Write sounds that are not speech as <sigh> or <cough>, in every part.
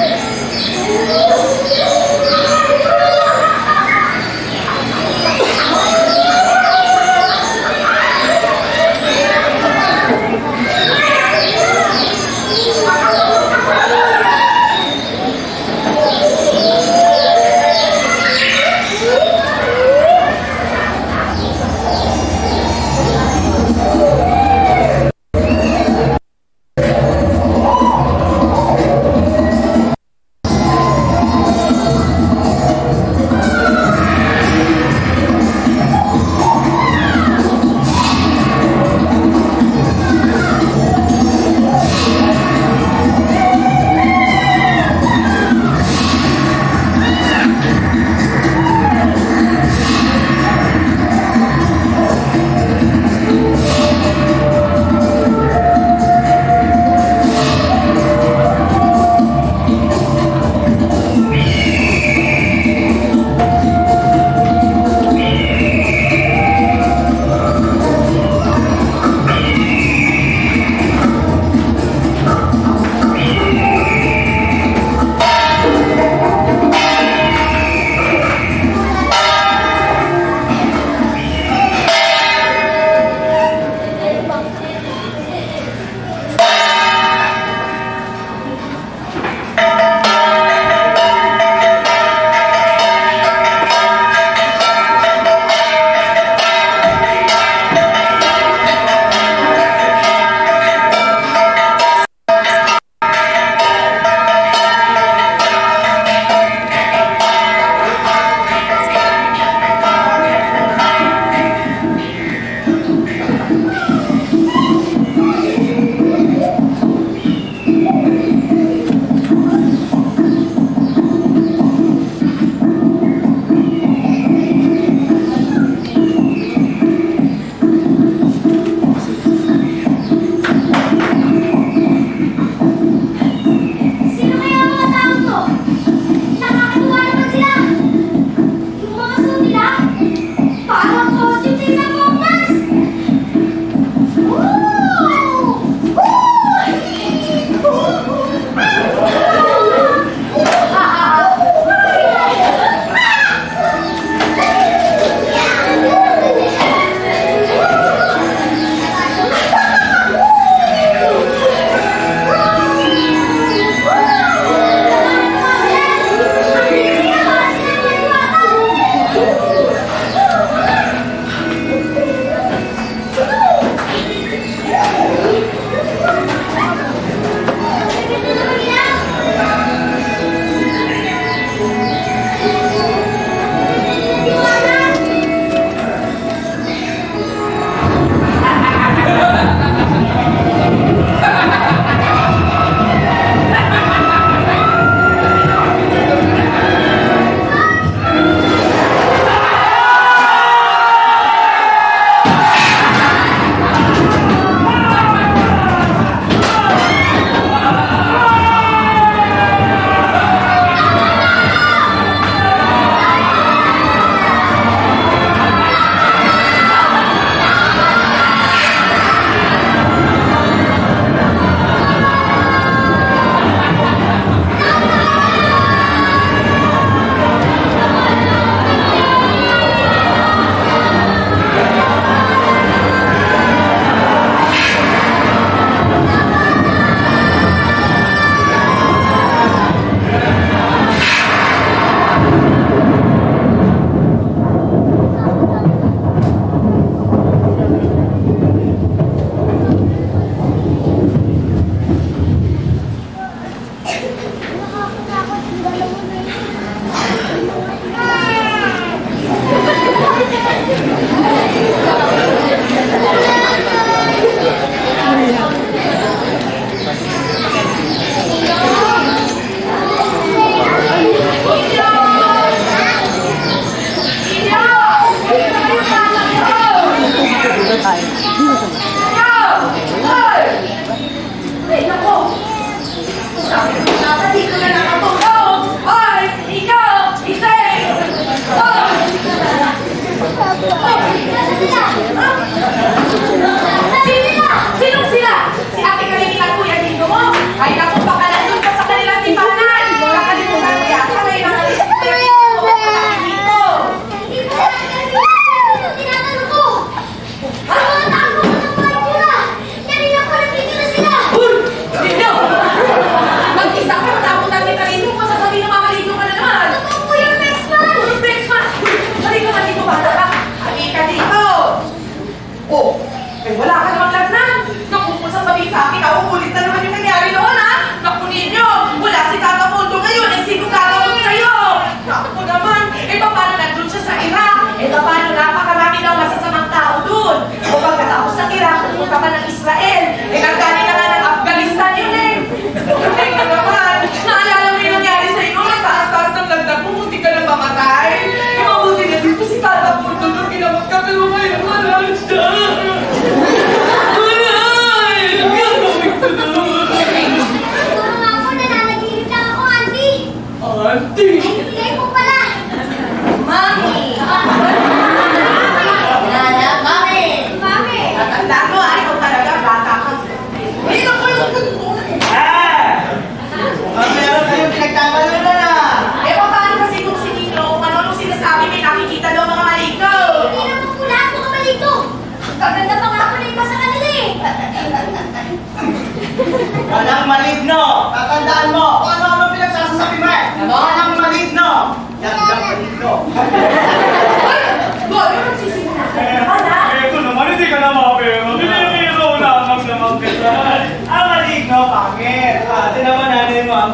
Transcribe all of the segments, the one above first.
Thank you.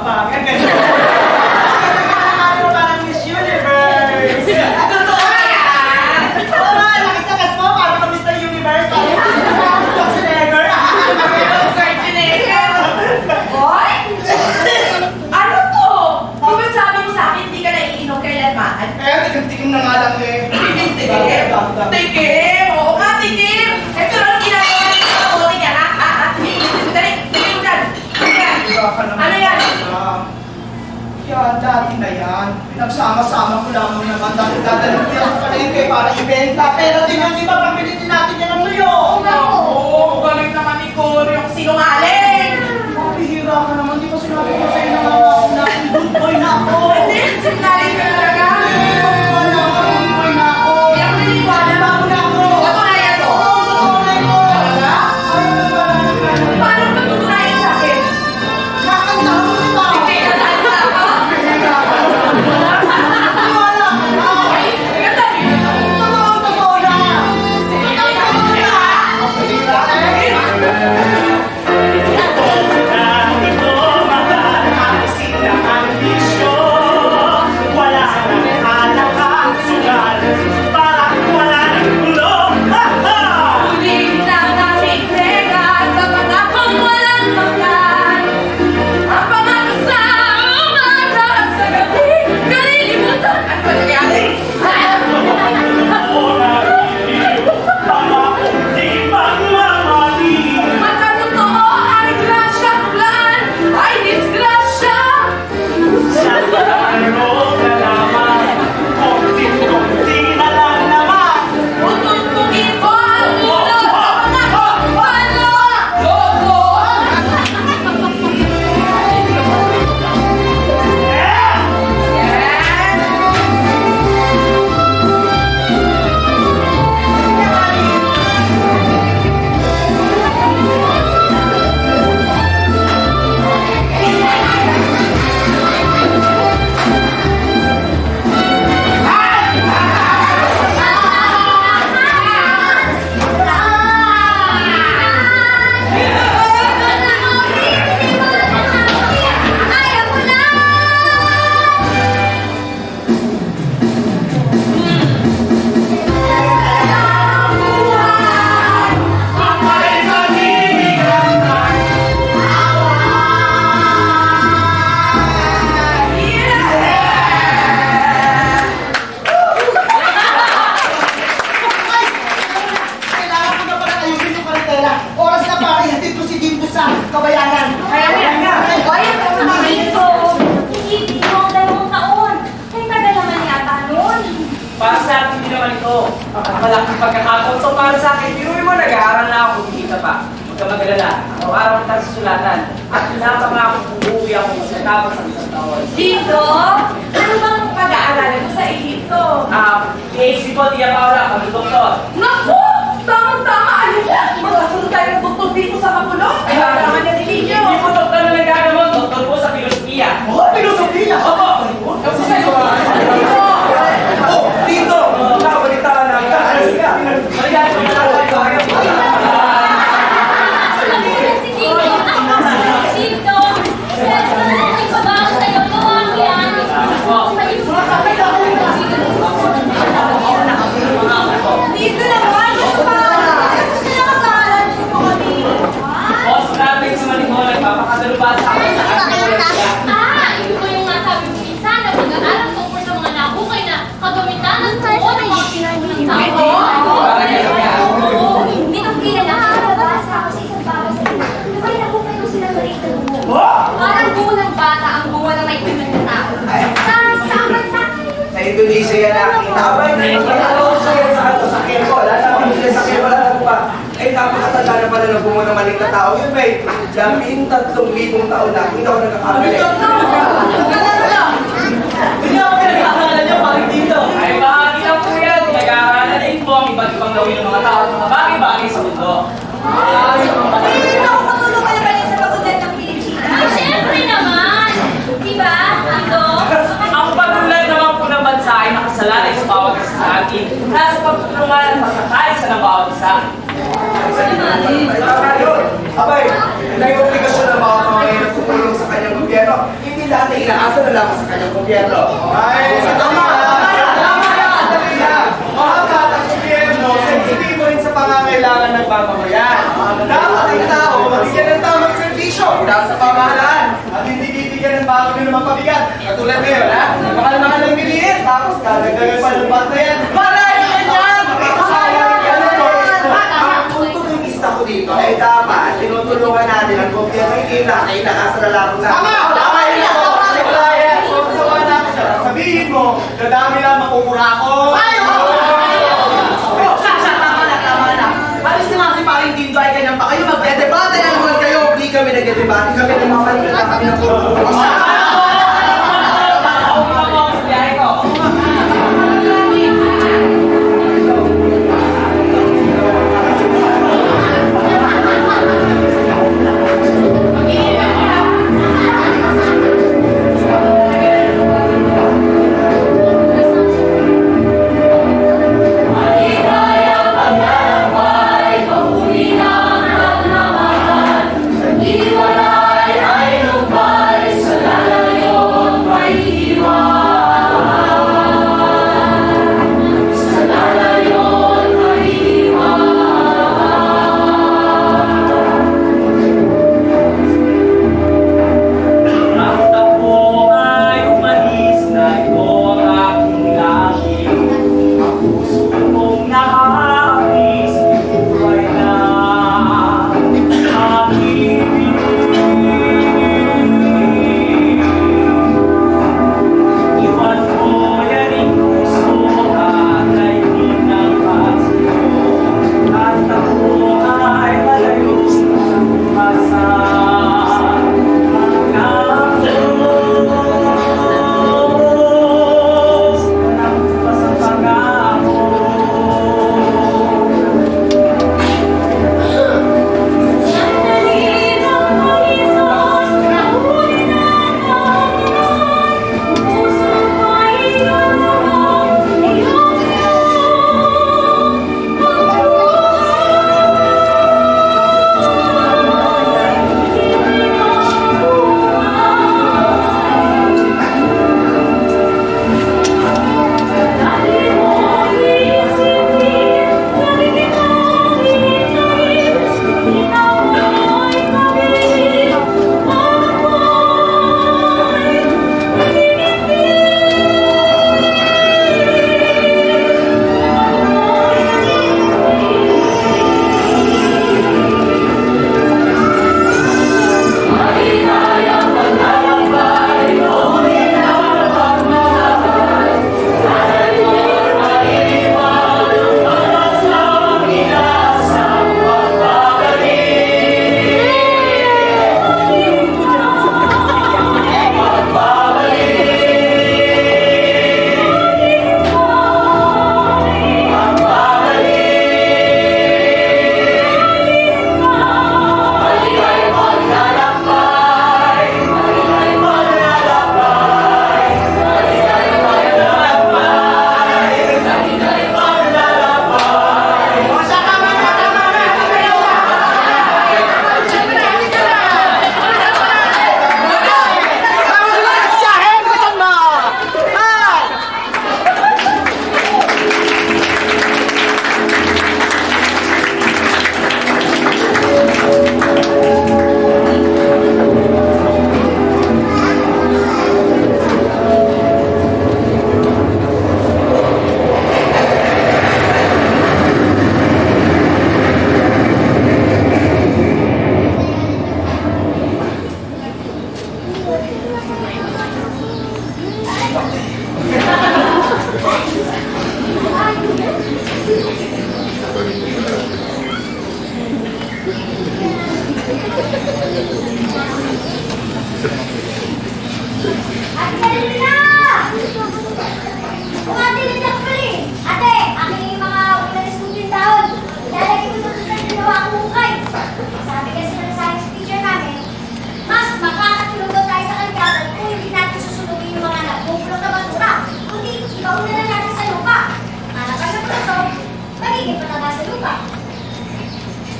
乾て Sama-sama ko lamang naman dahil dadalhin nila sa palengke para ibenta. Pero tingnan, di ba, pamilitin natin yan ang luyo? Oh. Oo, oh, galing naman ni Goryong sinungaling. simula o araw ng kasulatan at pinapangako uuwi ako matapos ang isang taon. Dito? Ano bang pag-aaralan mo sa Egypto? Ah, PhD ko, Tia Paula, kami doktor. Naku! Tamang-tama! Ano ba? Magkasunod tayo ng doktor dito sa Makulong? Ay, kailangan niya din ninyo. Hindi po doktor na nagagamot. Doktor po sa filosofiya. Oh, filosofiya? Oo! Kasi sa'yo, Indonesia yan nakita. Abay, nakakalaw siya sa ano, sa Kempo. Wala na kami sa wala na pa. Eh, napakatanda na pala ng bumo ng maliit na tao. Yun, babe. Labing tatlong libong taon na. Hindi ako nagkakamali. Hindi ako pinag-aaralan niyo pag dito. Ay, bahagi lang po yan. Pinag-aaralan din po ang iba't ibang gawin ng mga tao bagay-bagay sa mundo. Ay, mga Hindi ako matulog kayo ba sa pag-ulan ng Pilipinas? Ay, syempre naman! Diba, Ando? Ang pag-ulan naman po ng bansa ay nakasalalay sa bawat isa sa atin. Nasa pagtulungan at pagkakaisa ng bawat isa. Ay, tama yun. Abay, na yung obligasyon ng mga pamamayan na tumulong sa kanyang gobyerno. Hindi lahat ay inaasa na lamang sa kanyang gobyerno. Ay, sa tama! Tama na! Dali na! Mahaba ang gobyerno, sensitibo rin sa pangangailangan ng pamamayan. Dapat ang tao mabigyan ng tamang serbisyo mula sa pamahalaan at hindi bibigyan ng bago ng mga pabigat. Katulad ngayon, ha? Mahal-mahal ang bilihin, tapos dadagdagan pa ng bata yan. Marami ka yan! Sayang yan! Ang punto ng lista ko dito ay dapat tinutulungan natin ang gobyerno hindi na ay inaasa na lamang sa Tama! Tama yun ako! Sabihin mo, dadami lang makukura ko. Ay! Siya, siya, tama na, tama na. Alis naman si Paring Dindo ay ganyan pa kayo. Magdedebate na naman kayo. Hindi kami nagdedebate, kami namamalikan na kami ng puro.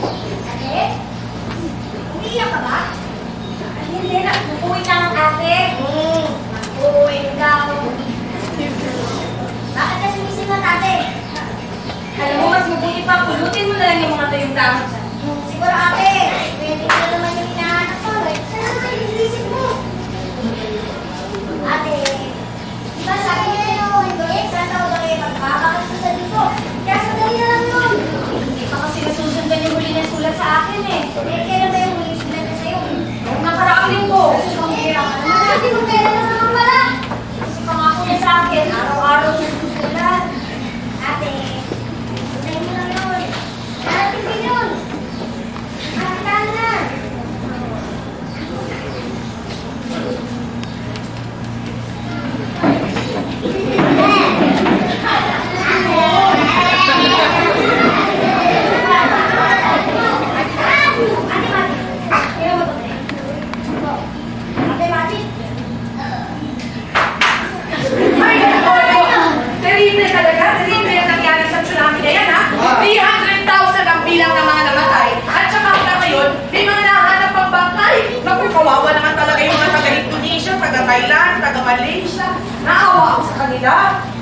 Ate? Umiiyak ka hindi na. Lang ang ate. Hmm, napuwing daw. Bakit ka sumisingat, ate? Alam mo, mas mabuti pa, pulutin mo na lang yung mga tuyong damo dyan. Siguro, ate. Pwede ko na naman yung hinahanap ko. Eh. Sana naman yung mo. Ate, di ba sabi niya yun, eh, saan na sulat sa akin eh. Eh, kailan ba yung sulat na sa'yo? Nung nakaraang linggo. Eh, ate, kung kailan na naman pala. Kasi pangako niya sa akin, araw-araw siya taga-Indonesia, taga-Thailand, taga-Malaysia. Naawa ako sa kanila.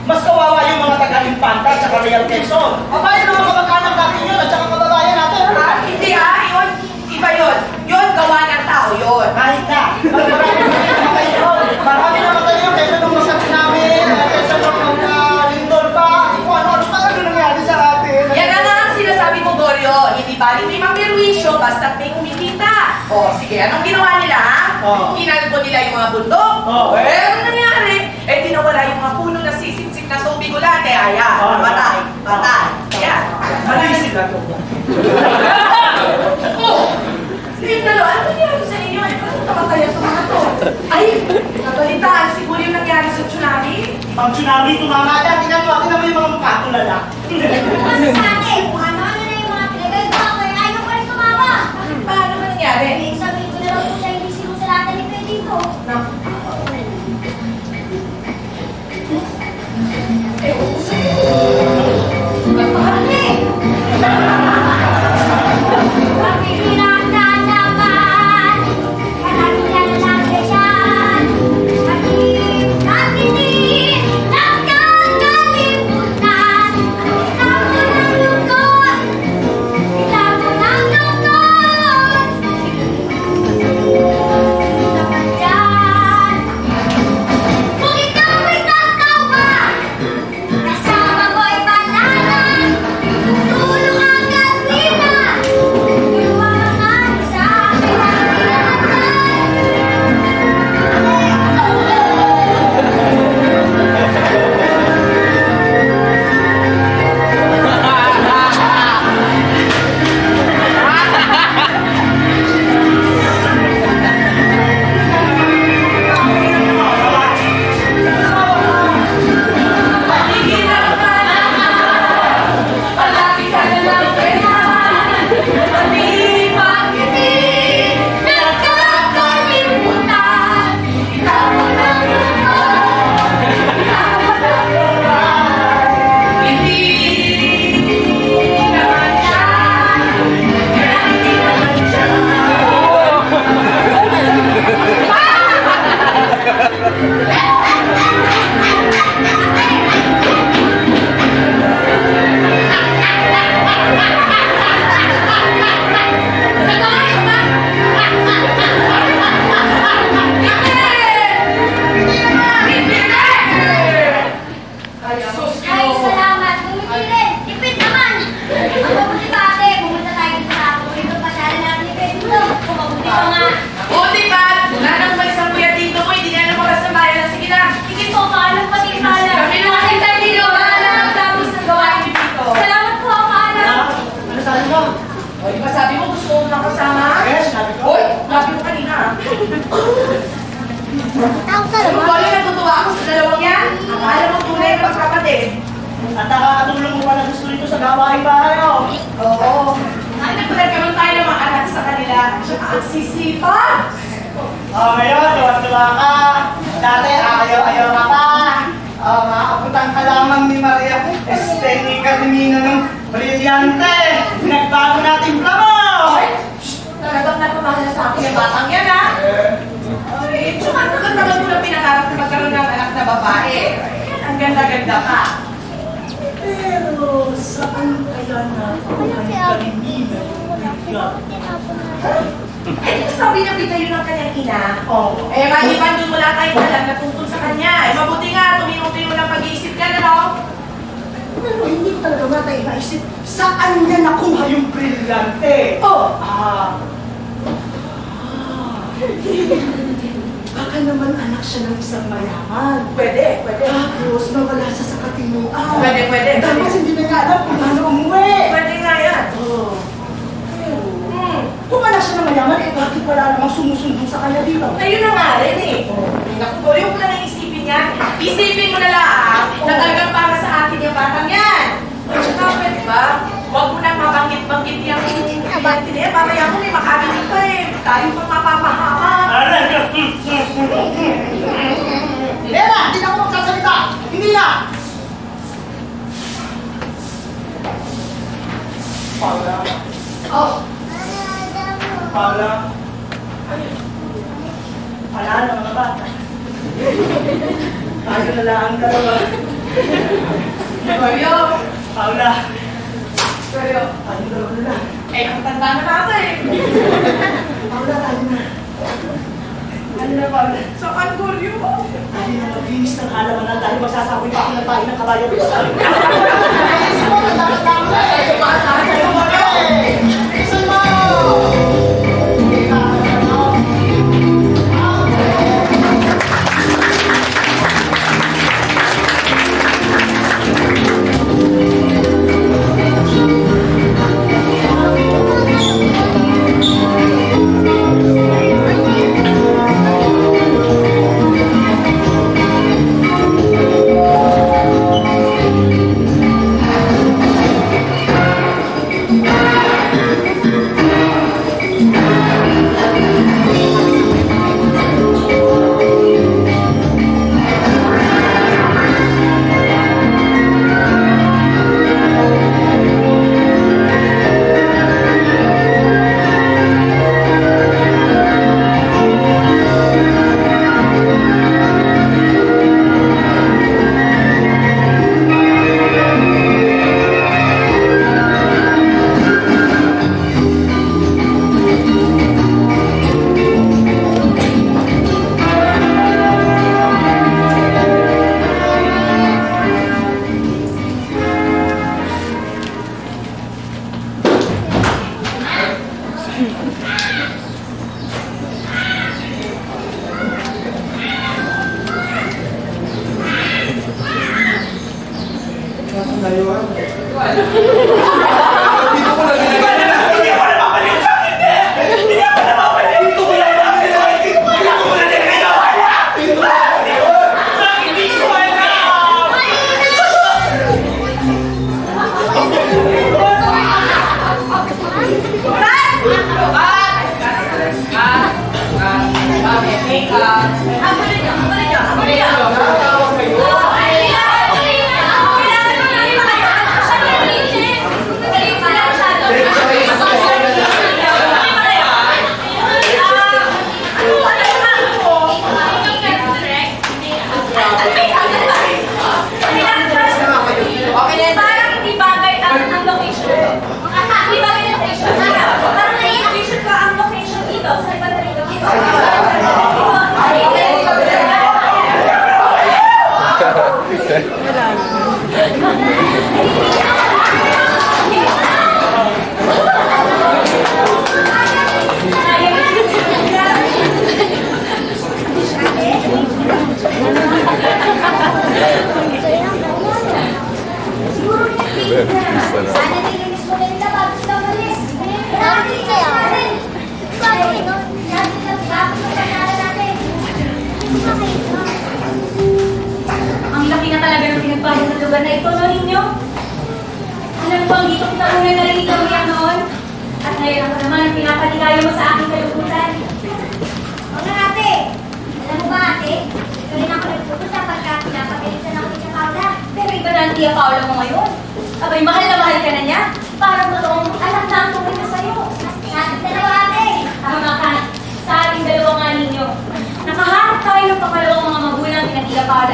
Mas kawawa yung mga taga-Impanta at saka Real Quezon. Abay, yung mga kamag-anak natin yun at saka kababayan natin. Ha? Hindi, ha? Yun, iba yun. Yun, gawa ng tao yun. Kahit na. Marami na namatay yun. Marami na yun nung masabi namin, kaysa nung uh, lindol pa. Kung ano-ano pa ano nangyari sa atin. Yan na nga ang sinasabi mo, Goryo. Hindi baling may maperwisyo basta't may kumikita. O, sige, anong ginawa nila, ha? Oo. Kinalbo nila yung mga bundok. Oo. Eh, anong nangyari? Eh, tinawala yung mga puno na sisip-sip na tubig ulan. Eh, ayan, Oo. patay, patay. Ayan. Mali sila to. Oh! <laughs> Sige, ano nangyari sa inyo? Eh, sa mga to? Ay, nabalitaan siguro yung nangyari sa tsunami. Ang tsunami tumama dyan. Tingnan mo, tingnan mo yung mga mukha tulala. Kasi sa atin, kung ano-ano na yung mga pinagagawa ko, eh, ayaw ko rin tumama. Paano ba nangyari? Sabihin ko na lang po siya, hindi sinusalatan ni dito. Naku.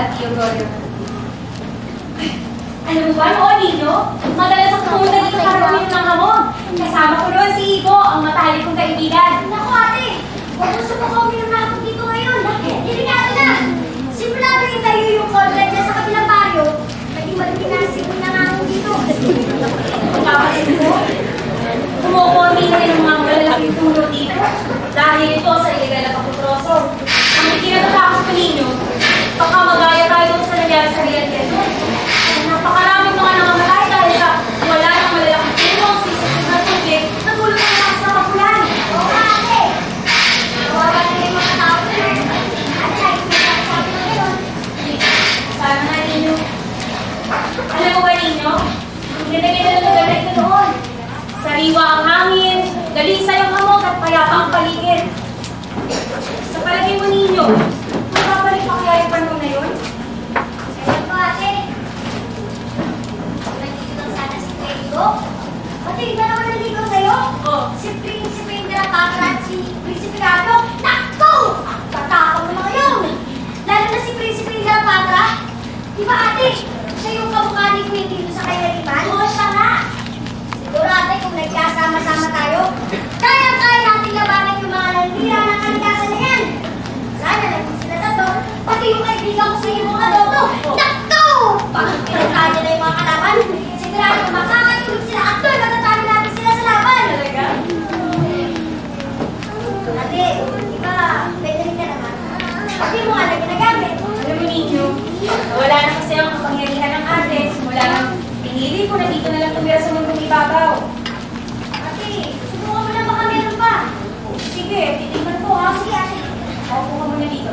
Na at Tio Glorio. Alam mo ba noon, ninyo? Madalas ang pumunta dito para uminom ng hamon. Kasama ko noon si Igo, ang matalik kong kaibigan. Naku ate, gusto mo ko uminom na ako dito ngayon, delikado na. Simulado yung tayo yung content niya sa kabilang baryo. Naging malaki na na nga ako dito. Kapatid ko, kumukonti na rin ang mga malalaking tulog dito. Dahil ito sa illegal na kaputroso. Ang ikinatatakot ko ninyo, baka magaya tayo dun sa nangyari sa Quezon. Napakaraming mga nangamatay dahil sa wala ng malalaking tulong, sisipin na tubig, natulog ng mga sa kapulan. Oo ate. Nawawa na yung mga tao na yun. Ate, ayos na sa ngayon. Sana nga ninyo. Alam mo ba ninyo? Ganda-ganda ng lugar na ito noon. Sariwa ang hangin, dalisay ang hamog at payapa ang paligid. Sa palagay mo ninyo, yung panahon na yun? Ayan po ate. Lang sana si Pedro. Ate, hindi naman naligaw sa'yo. Oh. Si Prinsipe Indra Patra at si Prinsipe! Tatapang mo na. Lalo na si Prinsipe. Di ba ate, siya yung kamukha ni Queen dito sa Kailaliman? Oo, siya nga. Siguro ate, kung nagkasama-sama tayo, kaya-kaya natin labanan yung mga nandira na pati yung kaibigan ko sa iyo mga dodo. Nakko! Bakit pinuntahan niya na yung mga kalaban? Sigurado makakatulog sila at doon matatalo natin sila sa laban. Talaga? Ate, di ba, pwede rin ka naman. Hindi mo nga na ginagamit. Alam mo ninyo, wala na kasi ang kapangyarihan ng ate simula nang pinili ko na dito na lang tumira sa mundong ibabaw. Ate, subukan mo na baka meron pa. Sige, titignan ko ha. Sige ate. Paupo ka muna dito.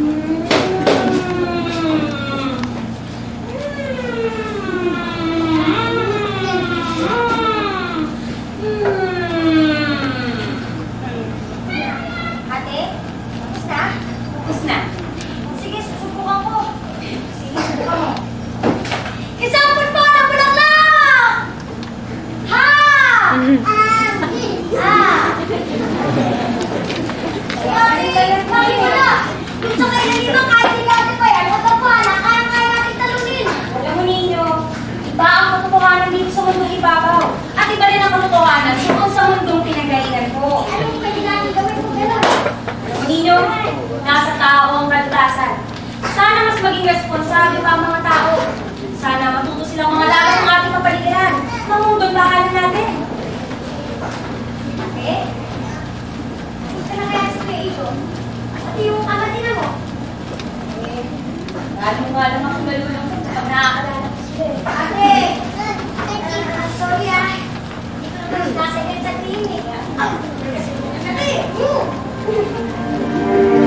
Ate, tapos na? Tapos na. Sige, susubukan ko. Sige, subukan mo. Isang pulpo ng bulaklak! Ha! Ah! Ayun, mali mo na. Yung sa kailangan kahit hindi natin pa yan, huwag pa, kaya-kaya natin talunin. Alam mo ninyo, iba ang katotohanan dito sa mundong ibabaw. At iba rin ang katotohanan tungkol sa mundong pinagalingan ko. Ano kung pwede natin gawin kung gano'n? Alam mo ninyo, nasa tao ang kalutasan. Sana mas maging responsable pa ang mga tao. Sana matuto silang mga laban ng ating kapaligiran. Mamundong tahanan natin. Ate, gusto na kaya si Pedro? Pati yung kamatina mo. Eh, lalo mo nga lang ako malulungkot kapag nakakadala ko sila eh. Ate! Ah, sorry ah. Hindi ko naman sinasagot sa team eh. Ate! hmm. Música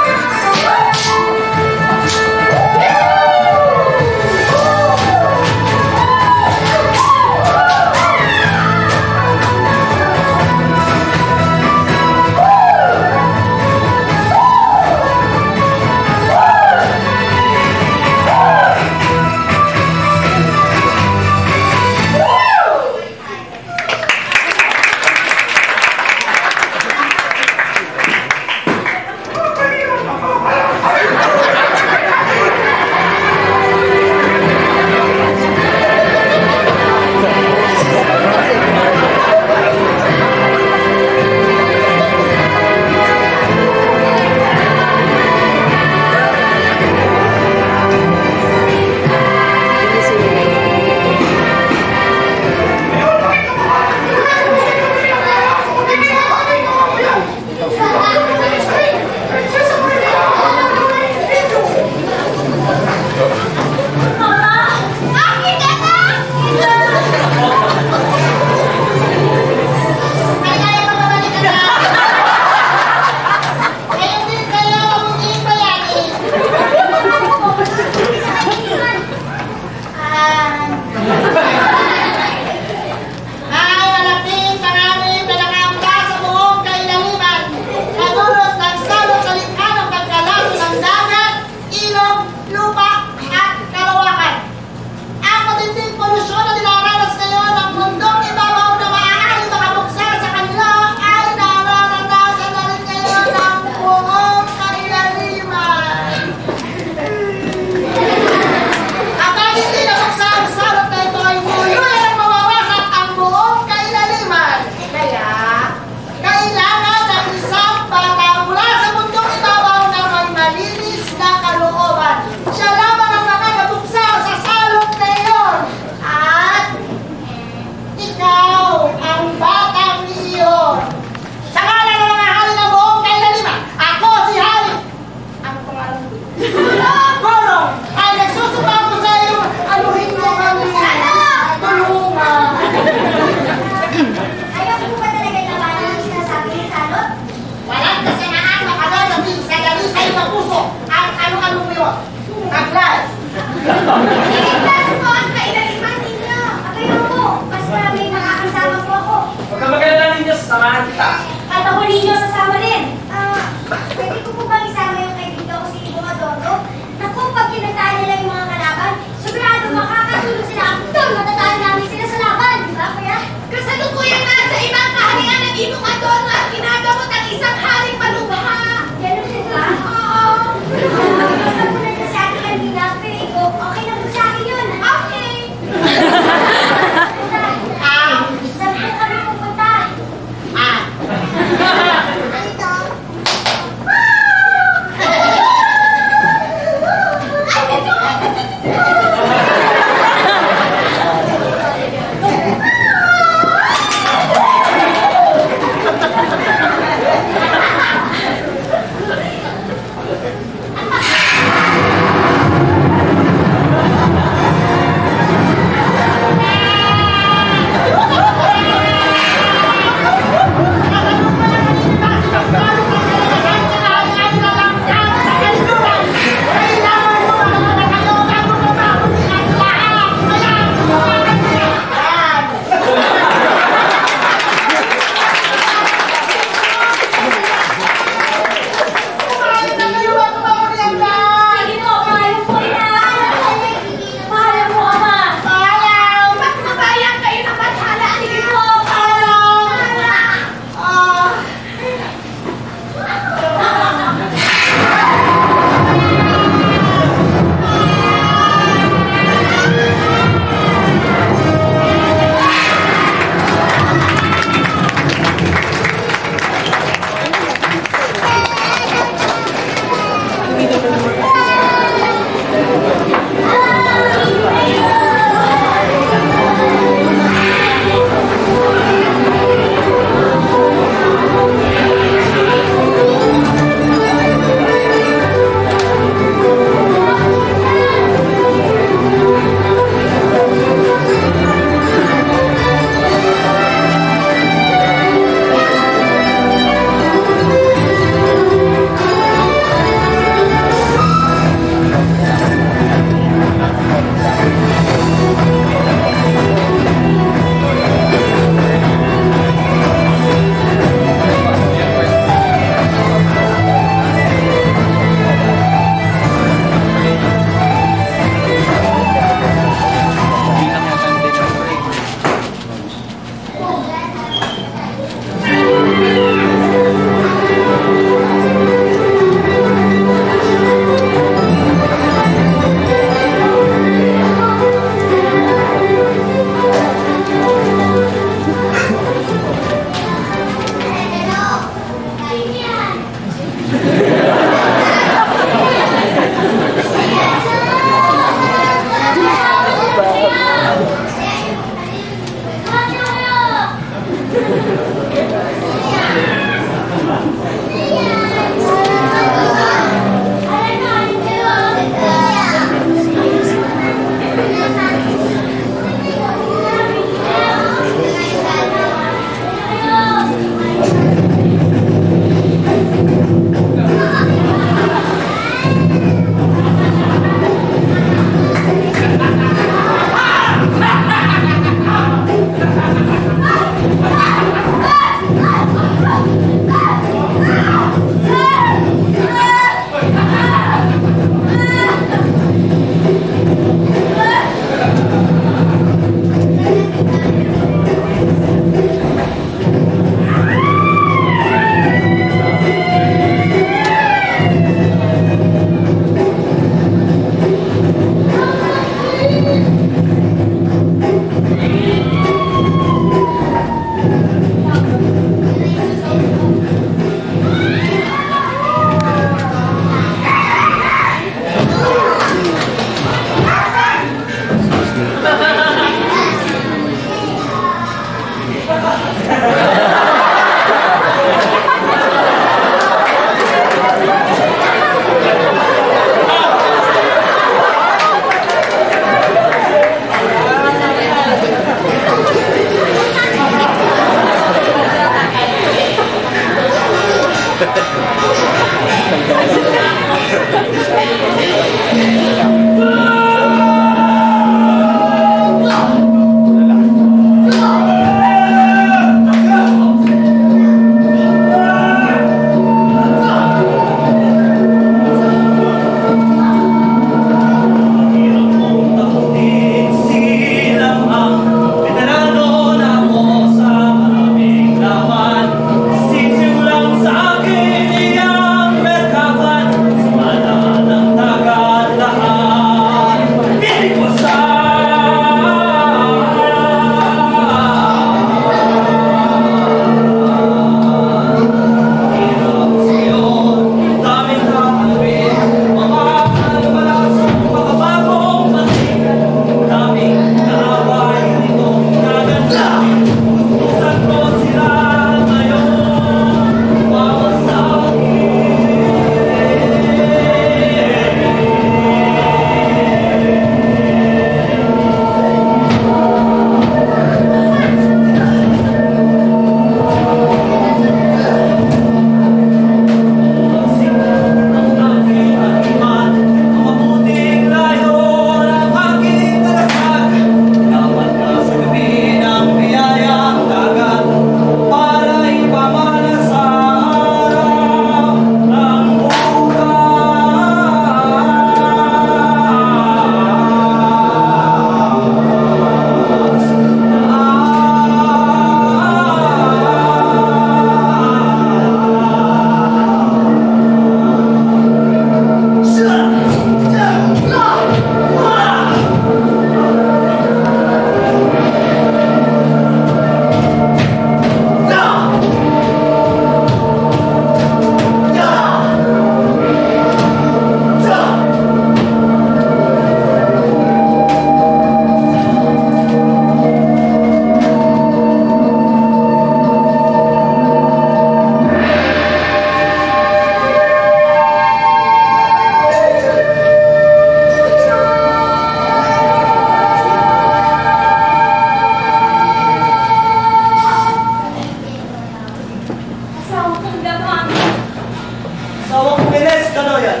Awang Pumiles, Kaloyan.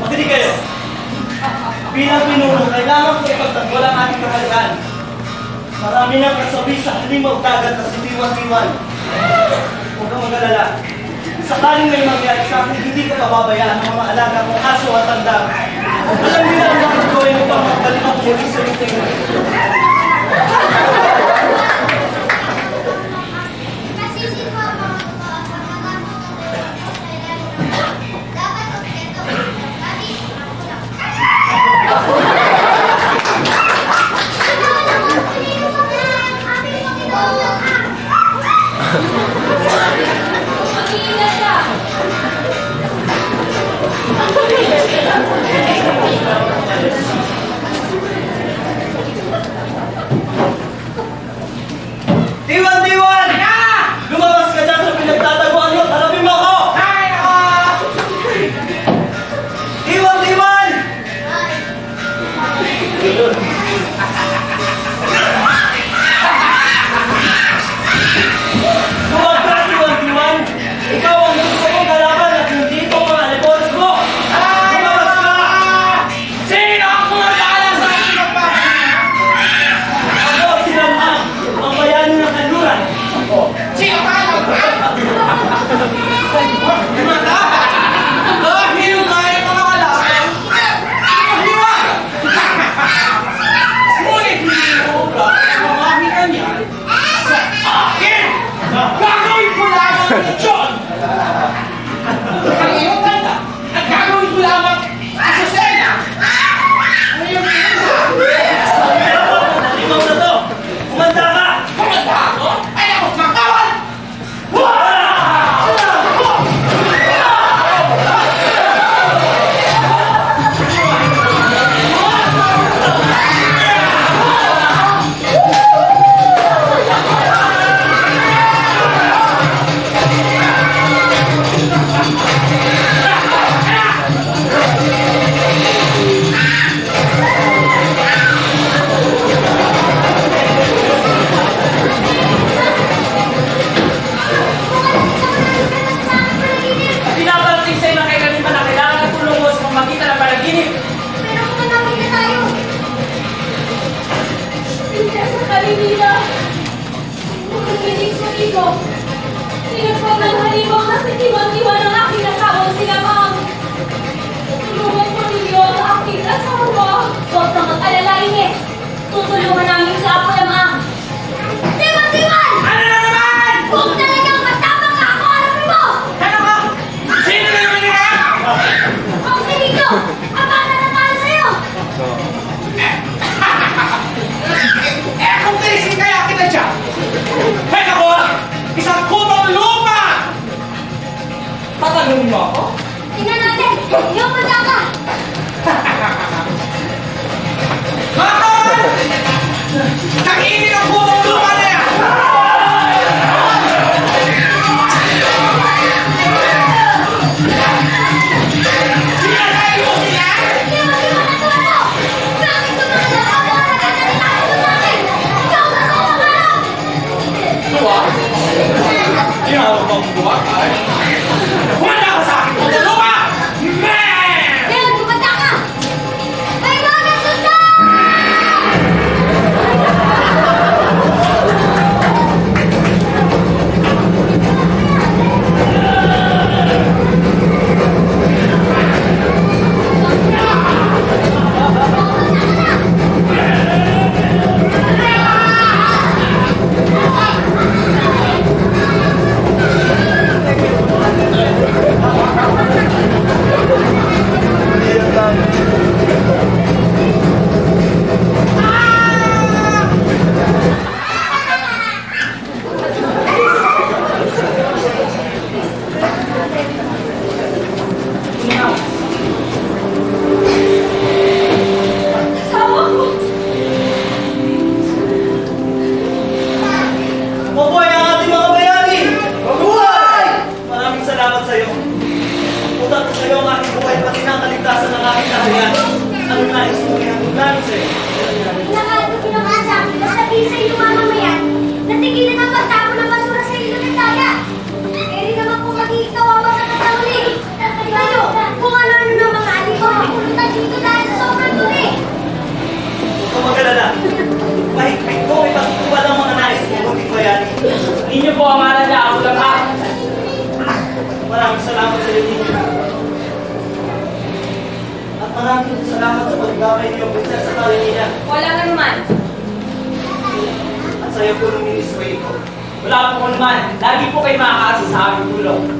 Makinig kayo. Bilang pinuno, kailangan ko ipagtagwal ang ating kahalian. Marami nang kasabi sa halimaw dagat na siniwan-iwan. Huwag kang magalala. Sakaling may mangyari sa akin, hindi ko pababayaan ang mga alaga kong aso at tanda. Alam nila ang mga gawin upang magbalik ang muli sa inyo. niyo po ang ala niya, ako lang ah. Maraming salamat sa inyo. At maraming salamat sa paggamay niyo pinsan sa kaliniya. Wala ka naman. At sa'yo po nung minisway ko. Wala po ko naman. Lagi po kayo makakasa sa tulong.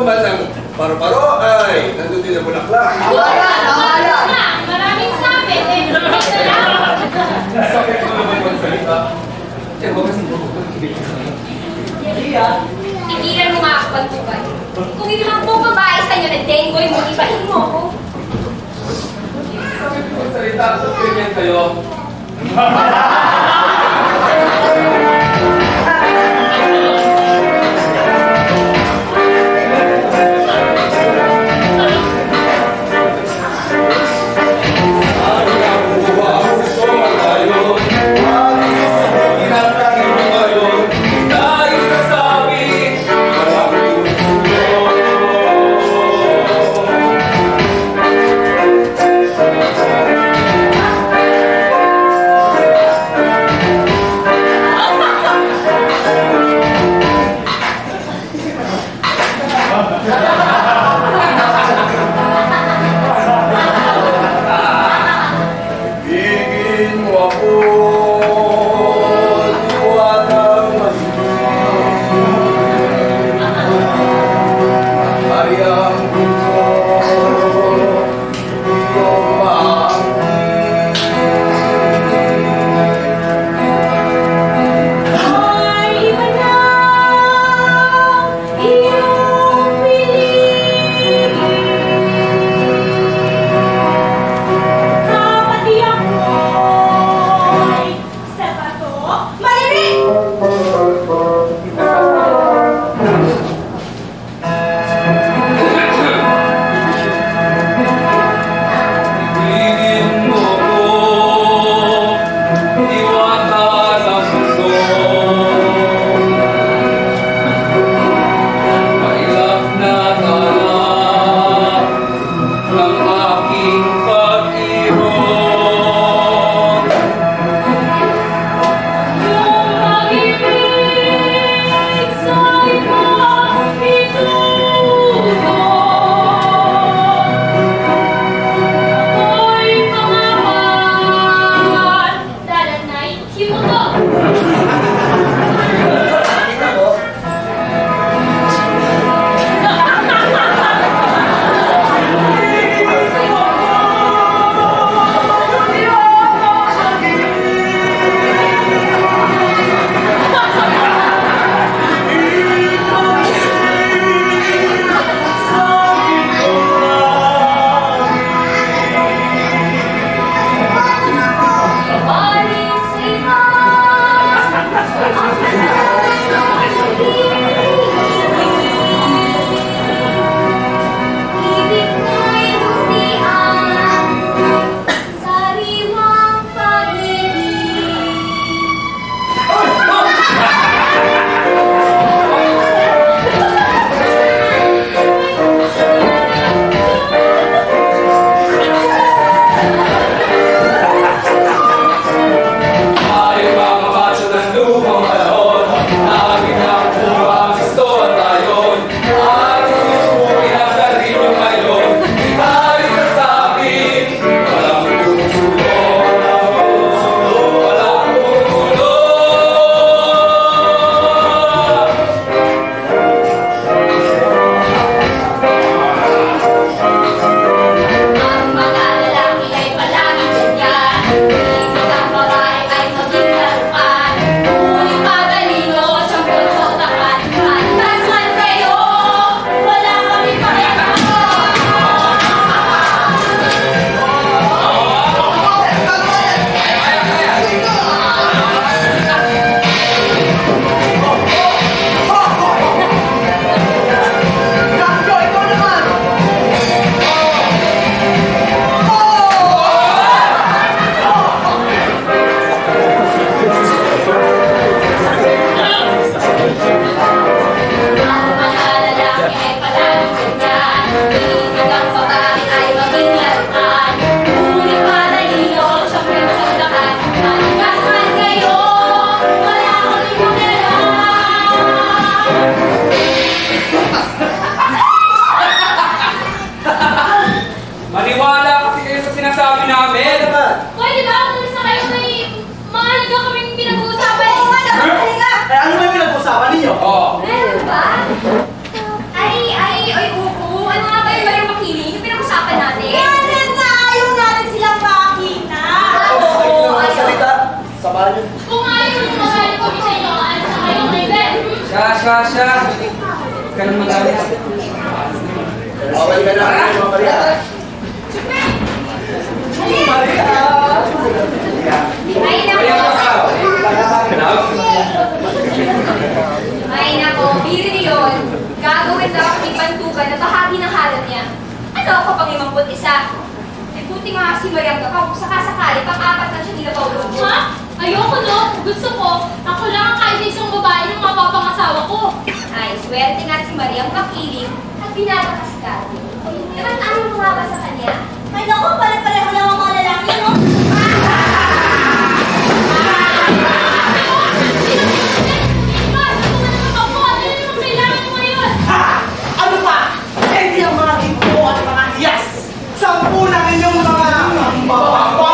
Ano man ang paru-paro ay nandun din ang bulaklak. Wala! Wala! Maraming sabi eh. Sabi ko naman ang salita. Diyan ba kasi Iya. Tigilan mo nga ako pagtubay. Kung hindi lang pong babae sa inyo na dengoy mo, ibahin mo ako. Sabi ko ang salita, sa kayo. <laughs> Siya, siya, siya. Huwag ka nang magalit. Bawal ka na, Mama Maria. Ay, Kaya nako. Ay, nako. Biri ni yun. Gagawin daw ang ipantugan na bahagi ng halad niya. Ano ako pang limangput isa? Eh, buti nga si Mariam ka pa. Kung sakasakali, pang-apat na siya nila Paulo. Ha? Ayoko no. Gusto ko, ako lang ang kahit isang babae ng mapapangasawa ko. Ay, swerte nga si Mariam kakiling at binabakas ka. Eh, ba't ayaw mo nga ba sa kanya? Ay, naku, pare-pareho lang ang mga lalaki, no? Ano pa? Eh, ang. Sampu na inyong mga mapapabo. Sampu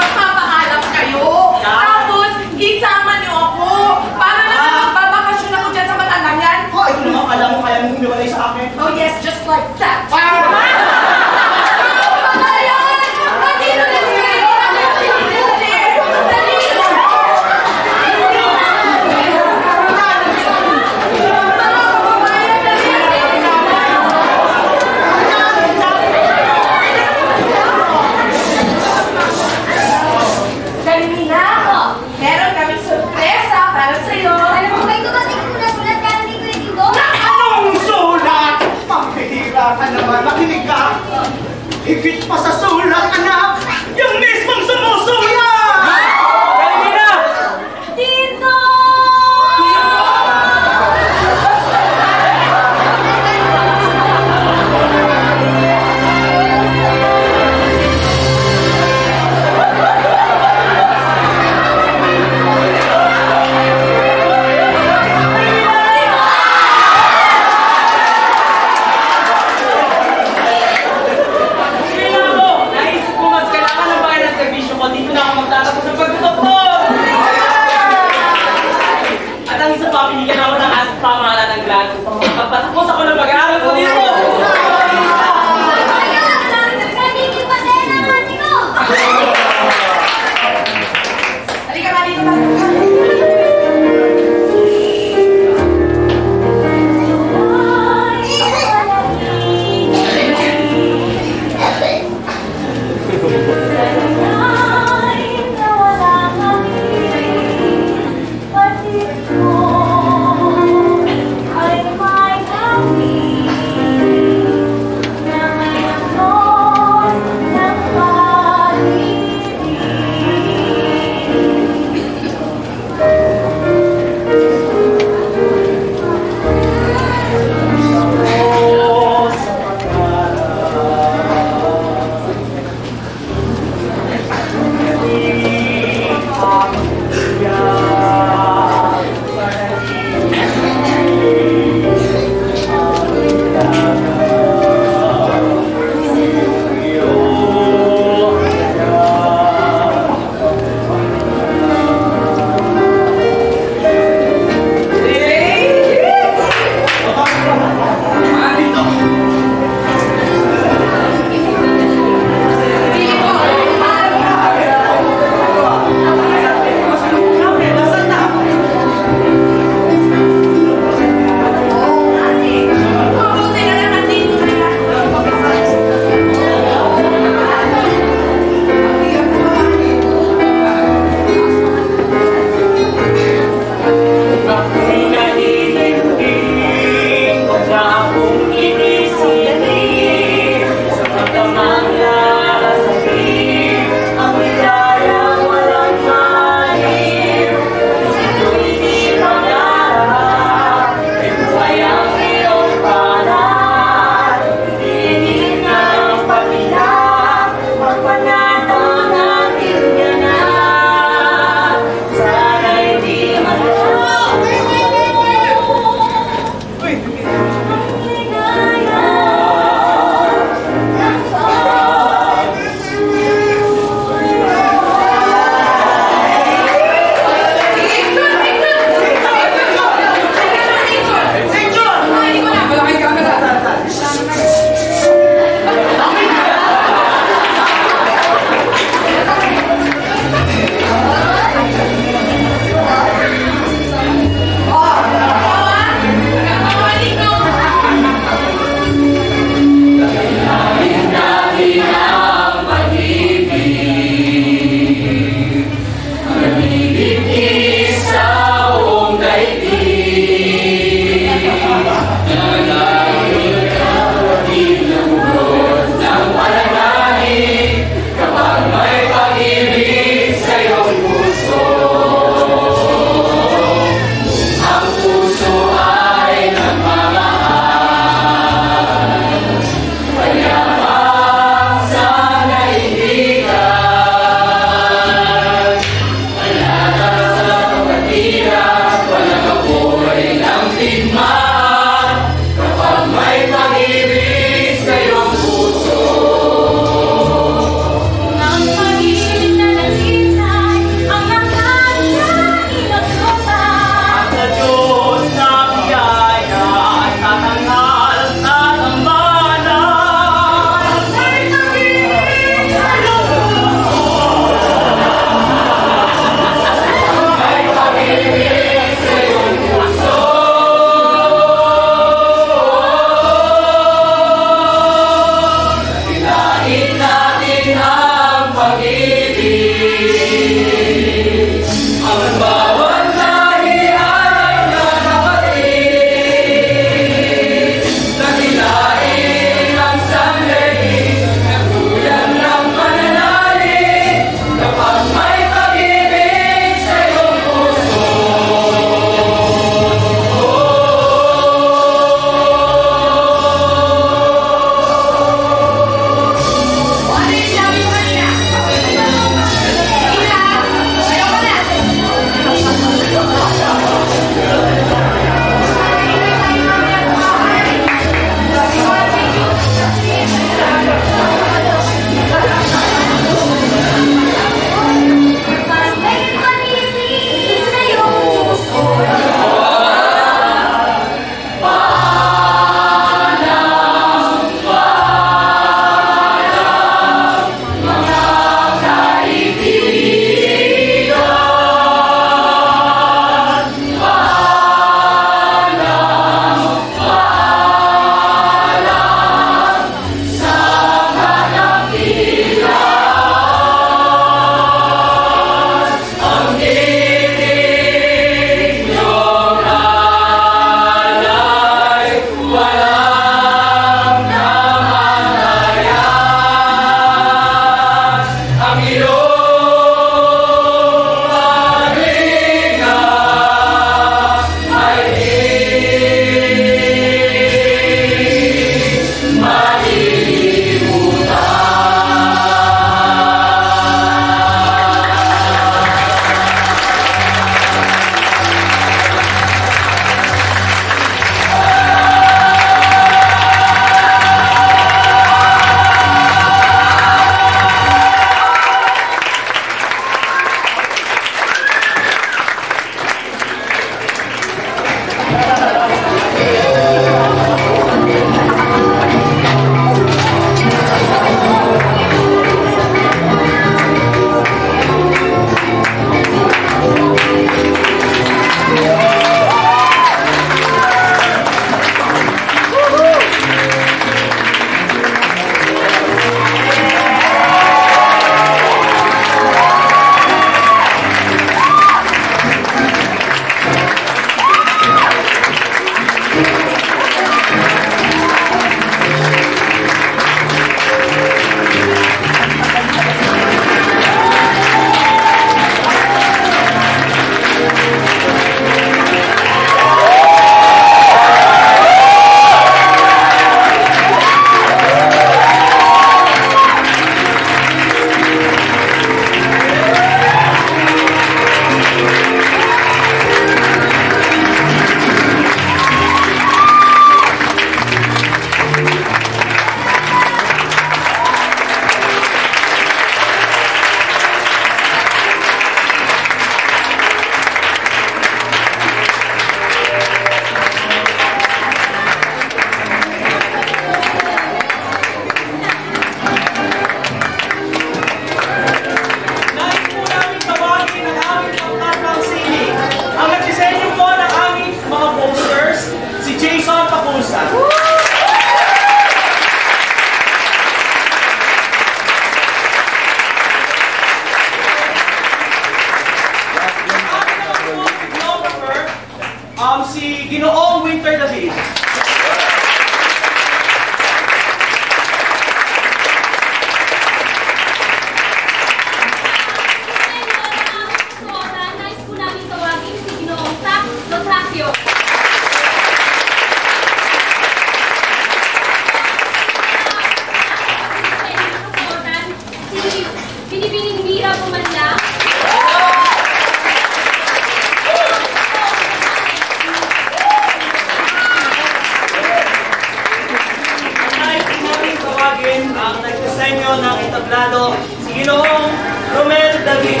nagdisenyo ng entablado, si Ginoong Romel David.